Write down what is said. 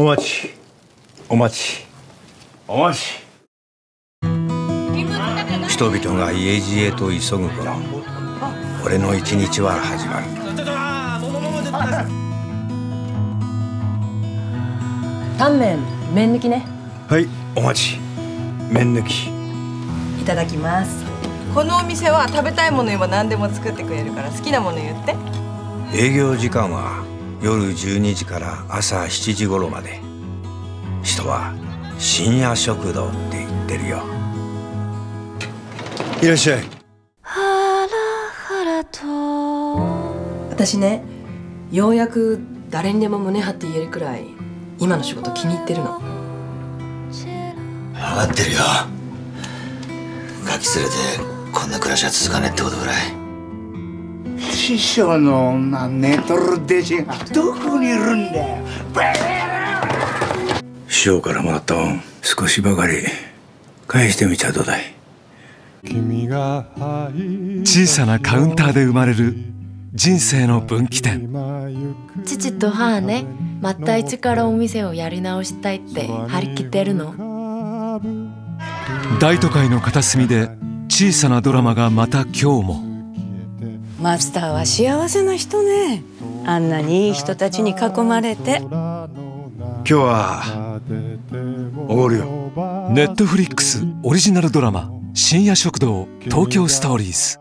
お待ち。お待ち。お待ち。人々が家路へと急ぐ頃俺の一日は始まる。タンメン麺抜きね。はいお待ち。麺抜き。いただきます。このお店は食べたいもの言えば何でも作ってくれるから好きなもの言って。営業時間は夜12時から朝7時頃まで。人は深夜食堂って言ってるよ。いらっしゃい。私ねようやく誰にでも胸張って言えるくらい今の仕事気に入ってるの。分かってるよ。ガキ連れてこんな暮らしは続かねえってことぐらい師匠の女寝とる弟子が。どこにいるんだよ。師匠からもらった恩少しばかり。返してみちゃどうだい。小さなカウンターで生まれる人生の分岐点。父と母ねまた一からお店をやり直したいって張り切ってるの。大都会の片隅で小さなドラマがまた今日もマスターは幸せな人ね。あんなにいい人たちに囲まれて。今日はおごるよネットフリックスオリジナルドラマ「深夜食堂東京ストーリーズ」